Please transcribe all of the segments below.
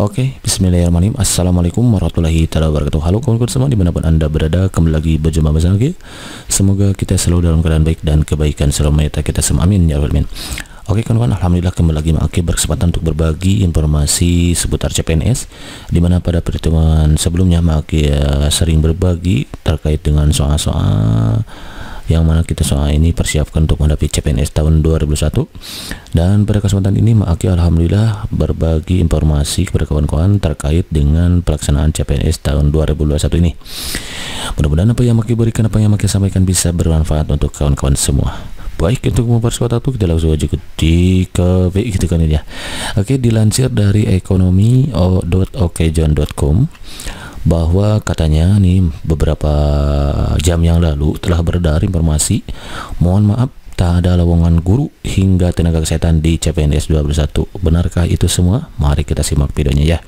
Oke, bismillahirrahmanirrahim. Assalamualaikum warahmatullahi wabarakatuh. Halo kawan-kawan semua di mana pun anda berada Kembali lagi berjumpa bersama kita Semoga kita selalu dalam keadaan baik dan kebaikan Selalu mayata kita semua. Amin ya Rabbil Oke kawan-kawan, Alhamdulillah kembali lagi. Maki berkesempatan untuk berbagi informasi seputar CPNS Di mana pada pertemuan sebelumnya Maki ya, sering berbagi terkait dengan soal-soal yang mana kita soal ini persiapkan untuk menghadapi CPNS tahun 2021 dan pada kesempatan ini Maki Alhamdulillah berbagi informasi kepada kawan-kawan terkait dengan pelaksanaan CPNS tahun 2021 ini. Mudah-mudahan apa yang Maki berikan apa yang Maki sampaikan bisa bermanfaat untuk kawan-kawan semua. Baik untuk memperkuat itu kita langsung aja di ke gitu kan ya. Oke dilansir dari ekonomi.okjon.com bahwa katanya nih beberapa jam yang lalu telah beredar informasi mohon maaf tak ada lowongan guru hingga tenaga kesehatan di CPNS 21 benarkah itu semua? Mari kita simak videonya ya.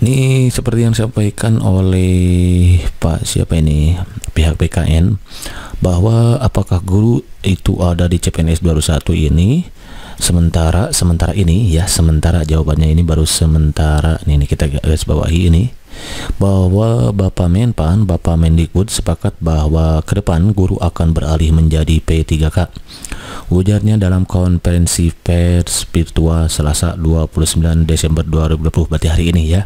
Ini seperti yang disampaikan oleh Pak siapa ini? Pihak PKN bahwa apakah guru itu ada di CPNS 21 ini sementara sementara ini ya sementara jawabannya ini baru sementara nih, ini kita garis bawahi ini bahwa Bapak Menpan, Bapak Mendikbud sepakat bahwa ke depan guru akan beralih menjadi P3K. Ujarnya dalam konferensi pers virtual Selasa 29 Desember 2020 berarti hari ini ya.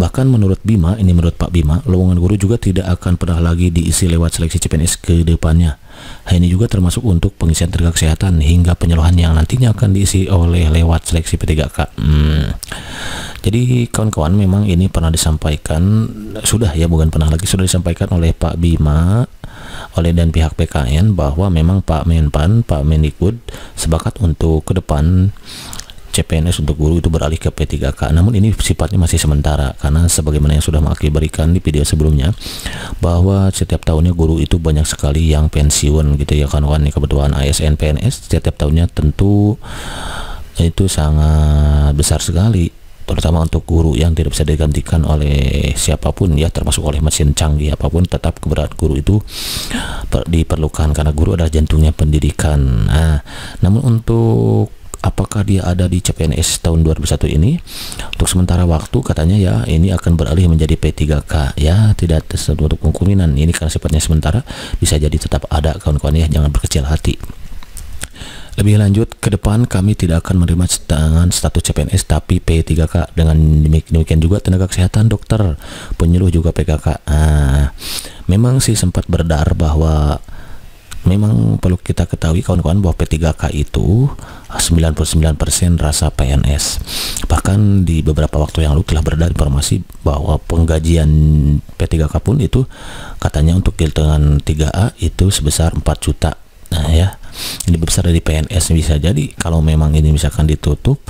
Bahkan menurut Bima, ini menurut Pak Bima, lowongan guru juga tidak akan pernah lagi diisi lewat seleksi CPNS ke depannya Hal ini juga termasuk untuk pengisian tenaga kesehatan hingga penyeluhan yang nantinya akan diisi oleh lewat seleksi P3K. Hmm. Jadi kawan-kawan memang ini pernah disampaikan sudah ya bukan pernah lagi sudah disampaikan oleh Pak Bima oleh dan pihak PKN bahwa memang Pak Menpan, Pak Mendikbud sepakat untuk ke depan CPNS untuk guru itu beralih ke P3K. Namun ini sifatnya masih sementara karena sebagaimana yang sudah Maki berikan di video sebelumnya bahwa setiap tahunnya guru itu banyak sekali yang pensiun gitu ya kawan-kawan kebetulan ASN PNS setiap tahunnya tentu itu sangat besar sekali terutama untuk guru yang tidak bisa digantikan oleh siapa pun ya termasuk oleh mesin canggih apa pun tetap keberadaan guru itu diperlukan karena guru adalah jantungnya pendidikan nah namun untuk apakah dia ada di CPNS tahun 2001 ini? Untuk sementara waktu katanya ya ini akan beralih menjadi P3K ya tidak untuk kemungkinan. Ini karena sifatnya sementara bisa jadi tetap ada kawan-kawan ya. Jangan berkecil hati. Lebih lanjut, ke depan kami tidak akan menerima dengan status CPNS tapi P3K. Dengan demikian juga tenaga kesehatan, dokter, penyuluh juga PKK. Nah, memang sih sempat berdar bahwa memang perlu kita ketahui kawan-kawan bahwa P3K itu 99% rasa PNS bahkan di beberapa waktu yang lalu telah beredar informasi bahwa penggajian P3K pun itu katanya untuk dengan 3A itu sebesar 4 juta. Nah ya ini besar dari PNS bisa jadi kalau memang ini misalkan ditutup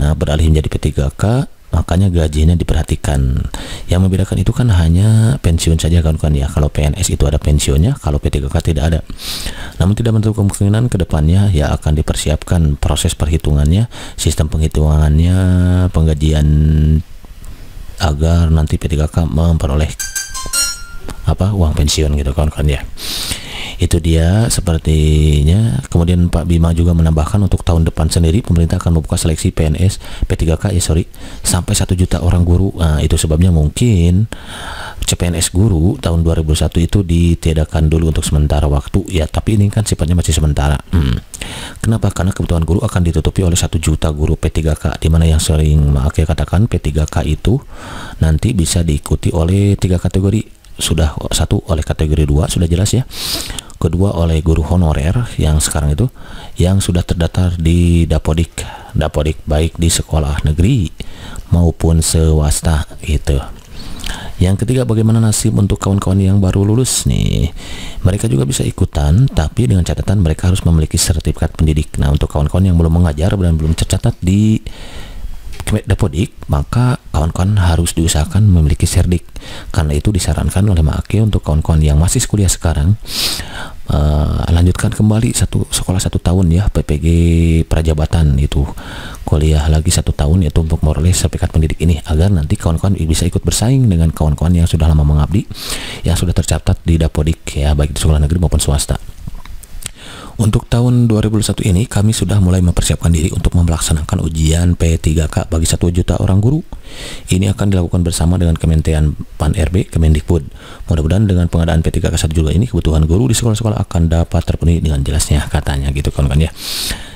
nah beralih menjadi P3K makanya gajinya diperhatikan. Yang membedakan itu kan hanya pensiun saja kan kan ya. Kalau PNS itu ada pensiunnya kalau P3K tidak ada. Namun tidak menutup kemungkinan ke depannya ya akan dipersiapkan proses perhitungannya sistem penghitungannya penggajian agar nanti P3K memperoleh apa uang pensiun gitu kan kan ya itu dia sepertinya. Kemudian Pak Bima juga menambahkan untuk tahun depan sendiri pemerintah akan membuka seleksi PNS P3K ya sorry sampai satu juta orang guru. Nah, itu sebabnya mungkin CPNS guru tahun 2001 itu ditiadakan dulu untuk sementara waktu. Ya tapi ini kan sifatnya masih sementara. Hmm. kenapa? Karena kebutuhan guru akan ditutupi oleh satu juta guru P3K di mana yang sering maaf katakan P3K itu nanti bisa diikuti oleh tiga kategori. Sudah satu oleh kategori dua sudah jelas ya kedua oleh guru honorer yang sekarang itu yang sudah terdaftar di Dapodik. Dapodik baik di sekolah negeri maupun swasta gitu yang ketiga bagaimana nasib untuk kawan-kawan yang baru lulus nih? Mereka juga bisa ikutan tapi dengan catatan mereka harus memiliki sertifikat pendidik. Nah untuk kawan-kawan yang belum mengajar dan belum tercatat di Dapodik, maka kawan-kawan harus diusahakan memiliki serdik. Karena itu disarankan oleh Maake untuk kawan-kawan yang masih kuliah sekarang uh, lanjutkan kembali satu sekolah satu tahun ya PPG Prajabatan itu kuliah lagi satu tahun yaitu untuk memperoleh sertifikat pendidik ini agar nanti kawan-kawan bisa ikut bersaing dengan kawan-kawan yang sudah lama mengabdi yang sudah tercatat di Dapodik ya baik di sekolah negeri maupun swasta. Untuk tahun 2021 ini kami sudah mulai mempersiapkan diri untuk melaksanakan ujian P3K bagi 1 juta orang guru. Ini akan dilakukan bersama dengan Kementerian Pan RB, Kemendikbud. Mudah-mudahan dengan pengadaan P3K 1 juta ini kebutuhan guru di sekolah-sekolah akan dapat terpenuhi dengan jelasnya katanya gitu kan kan ya.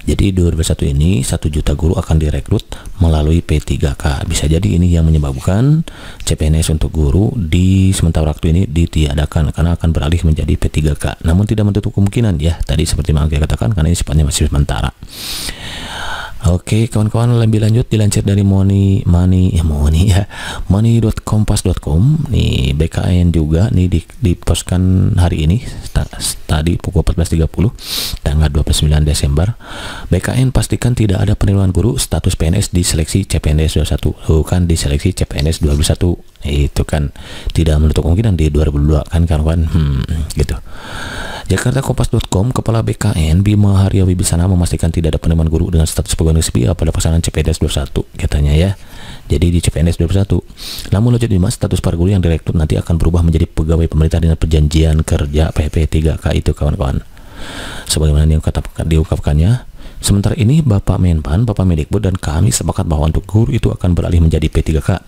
Jadi 2021 ini 1 juta guru akan direkrut melalui P3K. Bisa jadi ini yang menyebabkan CPNS untuk guru di sementara waktu ini ditiadakan karena akan beralih menjadi P3K. Namun tidak menutup kemungkinan ya. Tadi seperti yang saya katakan karena ini sifatnya masih sementara. Oke, kawan-kawan lebih lanjut dilansir dari Money Money ya Money ya. money.kompas.com nih BKN juga nih di, dipostkan hari ini tadi pukul 14.30 tanggal 29 Desember. BKN pastikan tidak ada penerimaan guru status PNS di seleksi CPNS 21 bukan di seleksi CPNS 21 itu kan tidak menutup kemungkinan di 2022 kan kawan-kawan hmm, gitu. Jakarta Kompas.com Kepala BKN Bima Harya Wibisana memastikan tidak ada penerimaan guru dengan status pegawai negeri pada pasangan CPNS 21 katanya ya. Jadi di CPNS 21. Namun lanjut Bima status para guru yang direkrut nanti akan berubah menjadi pegawai pemerintah dengan perjanjian kerja PP 3K itu kawan-kawan. Sebagaimana yang diungkapkannya, Sementara ini Bapak Menpan, Bapak Medikbud dan kami sepakat bahwa untuk guru itu akan beralih menjadi P3K.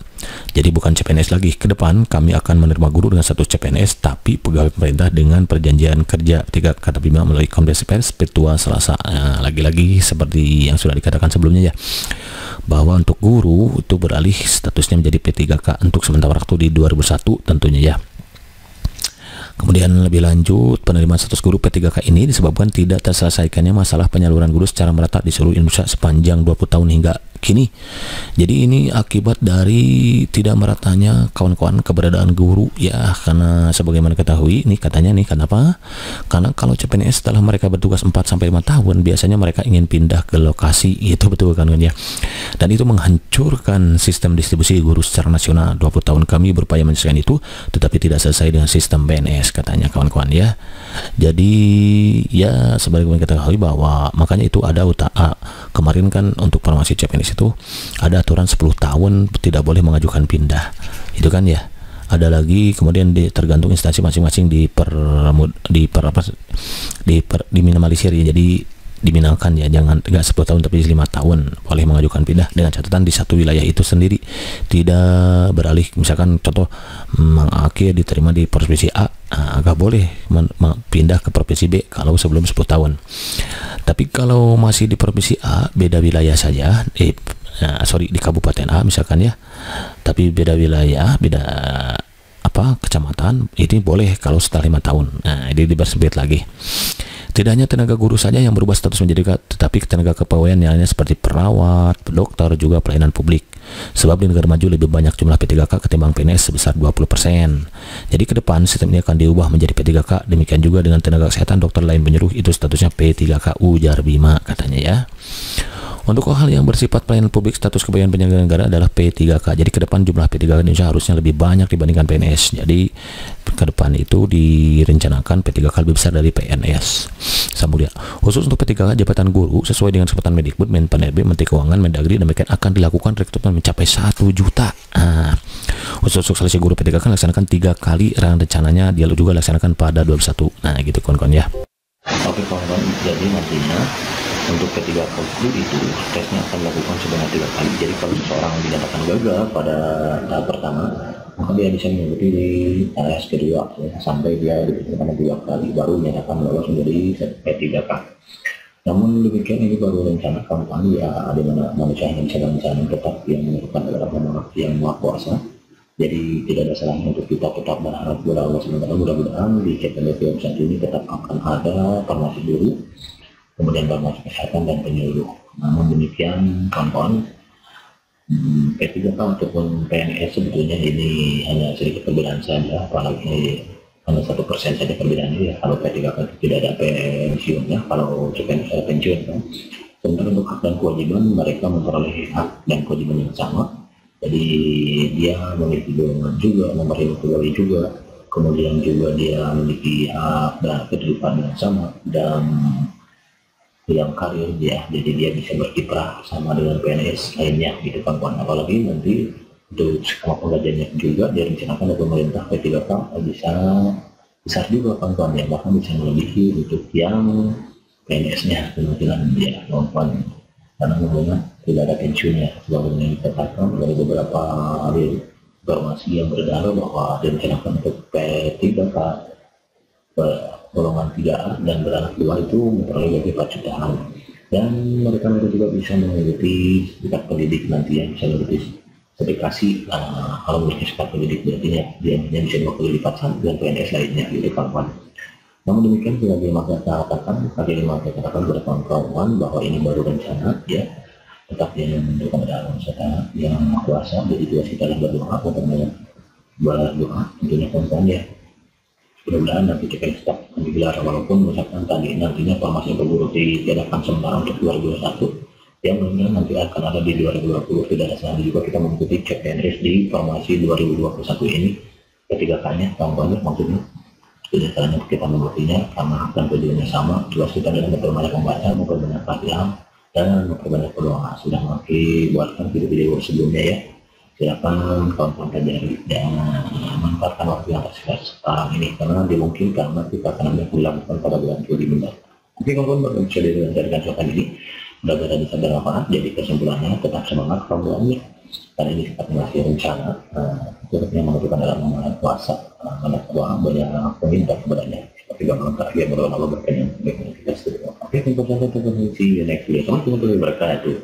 Jadi bukan CPNS lagi. Ke depan kami akan menerima guru dengan satu CPNS tapi pegawai pemerintah dengan perjanjian kerja tiga kata Bima melalui konferensi pers virtual Selasa. Nah, lagi-lagi seperti yang sudah dikatakan sebelumnya ya bahwa untuk guru itu beralih statusnya menjadi P3K untuk sementara waktu di 2001 tentunya ya. Kemudian lebih lanjut, penerimaan status guru P3K ini disebabkan tidak terselesaikannya masalah penyaluran guru secara merata di seluruh Indonesia sepanjang 20 tahun hingga kini. Jadi ini akibat dari tidak meratanya kawan-kawan keberadaan guru ya karena sebagaimana ketahui ini katanya nih kenapa? Karena kalau CPNS setelah mereka bertugas 4 sampai 5 tahun biasanya mereka ingin pindah ke lokasi itu betul kan ya. Dan itu menghancurkan sistem distribusi guru secara nasional. 20 tahun kami berupaya menyelesaikan itu tetapi tidak selesai dengan sistem PNS katanya kawan-kawan ya. Jadi ya sebagaimana kita ketahui bahwa makanya itu ada UTA kemarin kan untuk formasi CPNS itu ada aturan 10 tahun tidak boleh mengajukan pindah. Itu kan ya? Ada lagi kemudian di, tergantung instansi masing-masing di per di per apa di per, diminimalisir ya. Jadi diminalkan ya. Jangan enggak 10 tahun tapi lima tahun boleh mengajukan pindah. Dengan catatan di satu wilayah itu sendiri tidak beralih. Misalkan contoh mengakhir diterima di provinsi A agak boleh pindah ke provinsi B kalau sebelum 10 tahun. Tapi kalau masih di provinsi A beda wilayah saja eh nah, sorry di kabupaten A misalkan ya. Tapi beda wilayah beda apa kecamatan ini boleh kalau setelah lima tahun. Nah ini dipersempit lagi tidak hanya tenaga guru saja yang berubah status menjadi tetapi tenaga kepegawaian lainnya seperti perawat, dokter, juga pelayanan publik. Sebab di negara maju lebih banyak jumlah P3K ketimbang PNS sebesar 20%. Jadi ke depan sistem ini akan diubah menjadi P3K. Demikian juga dengan tenaga kesehatan dokter lain penyuruh itu statusnya P3K ujar Bima katanya ya. Untuk hal yang bersifat pelayanan publik, status kebayaran penyelenggara negara adalah P3K. Jadi ke depan jumlah P3K Indonesia harusnya lebih banyak dibandingkan PNS. Jadi ke depan itu direncanakan P3K lebih besar dari PNS. Kemudian khusus untuk P3K jabatan guru sesuai dengan kesempatan Mendikbud, Menpan RB, Menteri Keuangan, Mendagri demikian akan dilakukan rekrutmen mencapai 1 juta. Nah, khusus untuk seleksi guru P3K akan laksanakan tiga kali rencananya dia juga laksanakan pada 21. Nah, gitu kawan-kawan ya. Oke kawan-kawan, jadi nantinya untuk ketiga kali itu tesnya akan dilakukan sebanyak tiga kali jadi kalau seseorang dinyatakan gagal pada tahap pertama maka dia bisa mengikuti di tes kedua ya, sampai dia dipertemukan tiga kali baru dinyatakan lolos menjadi P3K namun demikian ini baru rencana kampanye ya ada mana manusia yang bisa rencana tetap yang menentukan adalah yang maha kuasa. Jadi tidak ada salahnya untuk kita tetap berharap kepada Allah semoga mudah-mudahan di KPLP saat ini tetap akan ada formasi dulu kemudian Bapak Kesehatan dan penyuluh. Namun demikian, kawan-kawan, hmm, P3K ataupun PNS sebetulnya ini hanya sedikit perbedaan saja, apalagi hanya satu persen saja perbedaannya ya. Kalau P3K tidak ada pensiunnya, kalau CPNS ada pensiun kan. Sementara untuk hak dan kewajiban mereka memperoleh hak dan kewajiban yang sama. Jadi dia memiliki golongan juga, memiliki pegawai juga, kemudian juga dia memiliki hak dan kehidupan yang sama dan yang karir dia. Jadi dia bisa berkiprah sama dengan PNS lainnya gitu kan kawan. Apalagi nanti untuk skema penggajiannya juga direncanakan oleh pemerintah P3K bisa besar juga kawan-kawan ya bahkan bisa melebihi untuk yang PNS-nya kemungkinan dia kawan karena memang tidak ada pensiunnya. Sebagaimana yang dikatakan dari beberapa hari informasi yang beredar bahwa direncanakan untuk P3 K golongan 3 dan beranak dua itu memperoleh gaji 4 jutaan dan mereka mereka juga bisa mengikuti tingkat pendidik nanti yang bisa mengikuti sertifikasi uh, kalau memiliki sekat pendidik berarti ya dia, dia bisa dua kali lipat dan PNS lainnya gitu kawan-kawan namun demikian sebagai maka katakan tadi maka katakan kepada kawan-kawan bahwa ini baru rencana ya. Tetap yang menentukan dalam serta yang kuasa jadi juga kita dalam berdoa untuk berdoa tentunya ya mudah-mudahan nanti kita stop digelar walaupun misalkan tadi nantinya formasi perguru ditiadakan sementara untuk 2021 yang mudah nanti akan ada di 2020 tidak ada salahnya juga kita mengikuti CPNS di formasi 2021 ini. Ketiga kalinya kawan-kawan maksudnya tidak salahnya kita mengikutinya karena akan tujuannya sama tugas kita adalah memperbanyak membaca memperbanyak latihan dan memperbanyak berdoa sudah mengikuti buatkan video-video sebelumnya ya silakan kawan-kawan pelajari dan manfaatkan waktu yang tersisa sekarang ini. Karena dimungkinkan nanti akan ada dilakukan pada bulan Juli mendatang. Oke kawan-kawan bisa dilancarkan silakan ini? Mudah-mudahan bisa bermanfaat. Jadi kesimpulannya tetap semangat kawan-kawan. Ya karena ini kita masih rencana uh, yang menentukan dalam mengenai puasa banyak doa banyak peminta kepadanya seperti gambaran terakhir berdoa Allah berkenan baik kita Oke, kawan-kawan, see you next video. Warahmatullahi wabarakatuh.